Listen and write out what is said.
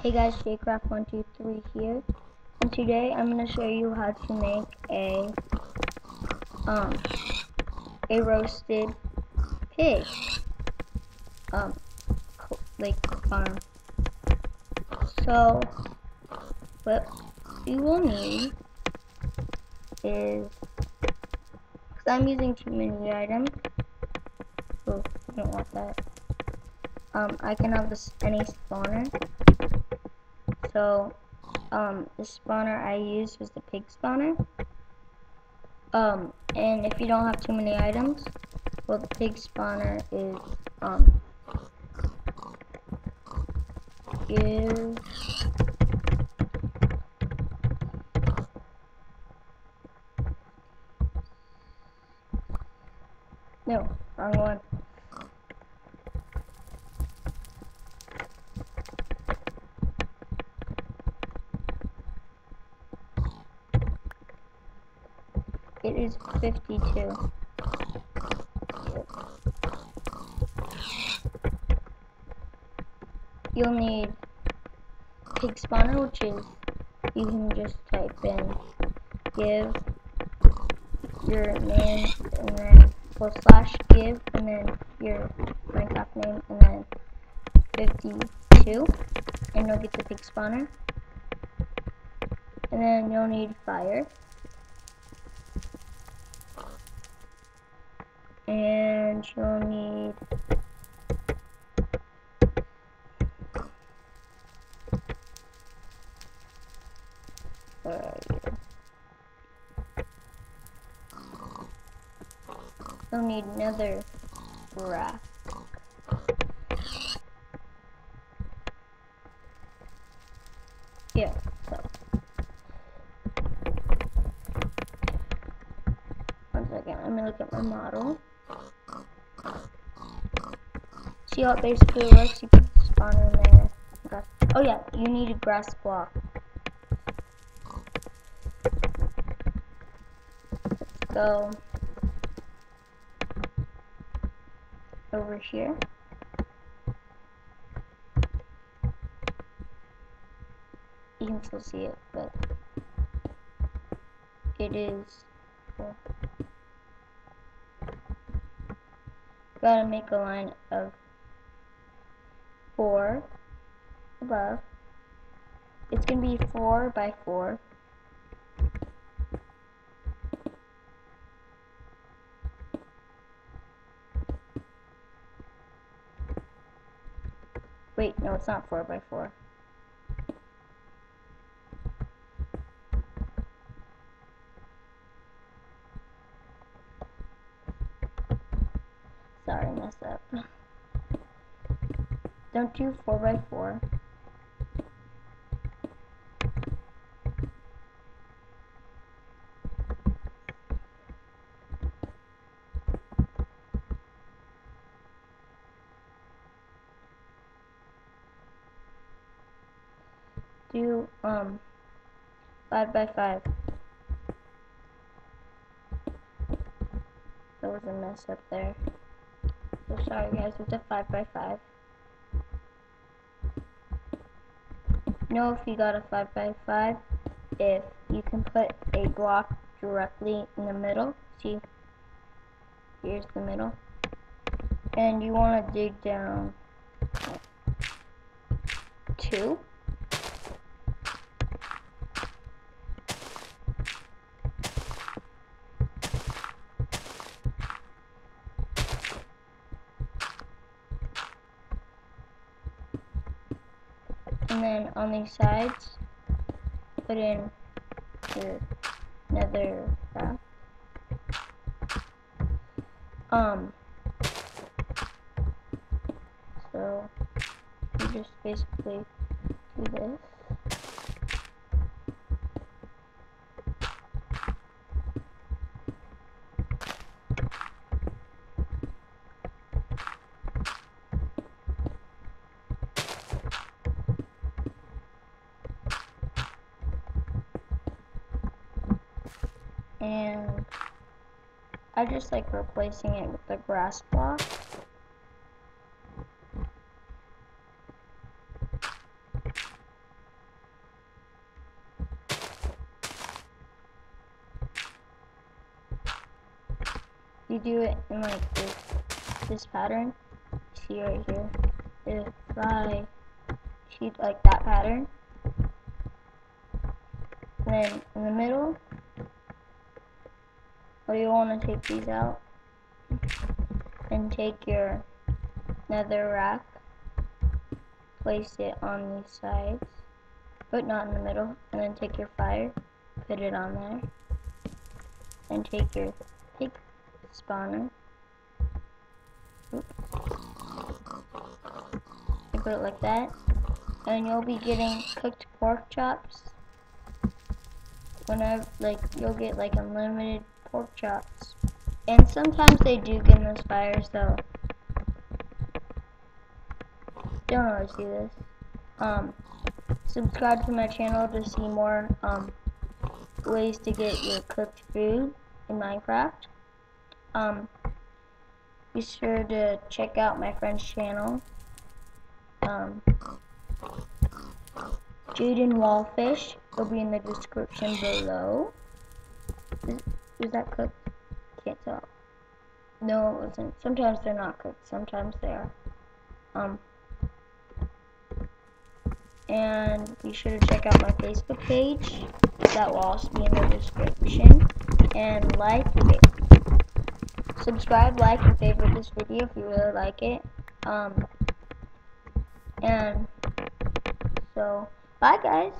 Hey guys, JCraft123 here, and today I'm going to show you how to make a, um, a roasted pig, um, like farm. So, what you will need is, because I'm using too many items, oh, I don't want that, um, I can have this any spawner, so, um, the spawner I used was the pig spawner. Um, and if you don't have too many items, well, the pig spawner is, um, give No, wrong one. It is 52. You'll need pig spawner, which is, you can just type in give your name and then well slash give and then your Minecraft name and then 52 and you'll get the pig spawner. And then you'll need fire. And you'll need uh, You'll need a nether rack. Yeah, so. One second, let me look at my model. See how it basically works? You the spawner in there. Grass. Oh yeah, you need a grass block. Let's go. over here. You can still see it, but it is cool. Gotta make a line of four above. It's gonna be four by four. Wait, no, it's not 4 by 4 don't do 4 by 4 do um 5 by 5 that was a mess up there. So sorry guys It's a 5 by 5 know if you got a five by five, if you can put a block directly in the middle. See, here's the middle. And you want to dig down two. And then on these sides put in your nether rack. Um so you just basically do this and I just like replacing it with the grass block. You do it in like this, this pattern. See right here. If I sheet like that pattern, then in the middle, well you want to take these out? And take your nether rack, place it on these sides, but not in the middle, and then take your fire, put it on there, and take your pig spawner, Oops. and put it like that, and you'll be getting cooked pork chops. Whenever, like, you'll get like unlimited pork chops. And sometimes they do get in those fires, though. Don't always do this. Um, subscribe to my channel to see more um, ways to get your cooked food in Minecraft. Um, be sure to check out my friend's channel. Um, Jayden Wallfish will be in the description below. Is, that cooked? Can't tell. No, it wasn't. Sometimes they're not cooked. Sometimes they are. Um, and be sure to check out my Facebook page. That will also be in the description. And like, subscribe, like, and favorite this video if you really like it. Um, and so, bye guys.